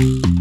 you